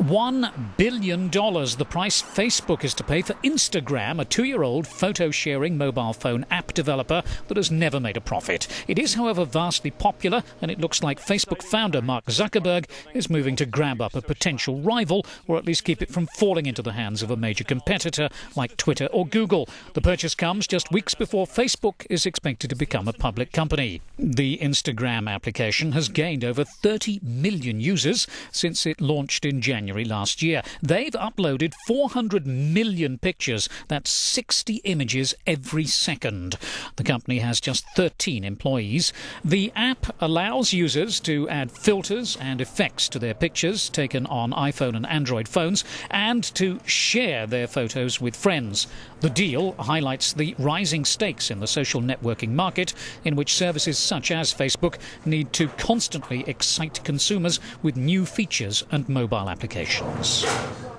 One billion dollars, the price Facebook is to pay for Instagram, a two year old photo sharing mobile phone app developer that has never made a profit. It is, however, vastly popular, and it looks like Facebook founder Mark Zuckerberg is moving to grab up a potential rival, or at least keep it from falling into the hands of a major competitor like Twitter or Google. The purchase comes just weeks before Facebook is expected to become a public company. The Instagram application has gained over 30 million users since it launched in January. January last year. They've uploaded 400 million pictures. That's 60 images every second. The company has just 13 employees. The app allows users to add filters and effects to their pictures taken on iPhone and Android phones and to share their photos with friends. The deal highlights the rising stakes in the social networking market, in which services such as Facebook need to constantly excite consumers with new features and mobile applications.